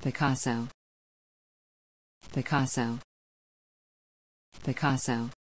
Picasso. Picasso. Picasso.